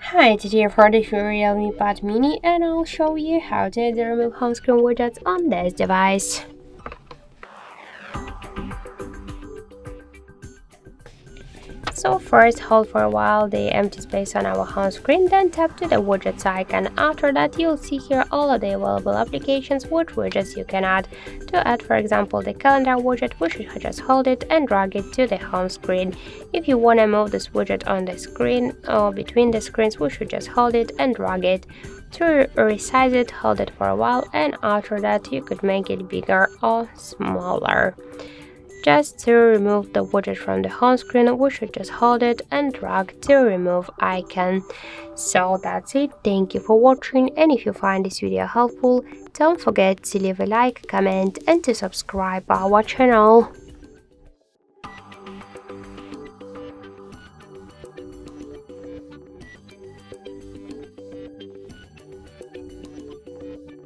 Hi, today for the Realme Pad Mini and I'll show you how to remove home screen widgets on this device. So first hold for a while the empty space on our home screen, then tap to the widgets icon. After that you'll see here all of the available applications which widgets you can add. To add for example the calendar widget, we should just hold it and drag it to the home screen. If you want to move this widget on the screen or between the screens, we should just hold it and drag it. To resize it, hold it for a while and after that you could make it bigger or smaller. Just to remove the widget from the home screen, we should just hold it and drag to remove icon. So that's it, thank you for watching and if you find this video helpful, don't forget to leave a like, comment and to subscribe our channel.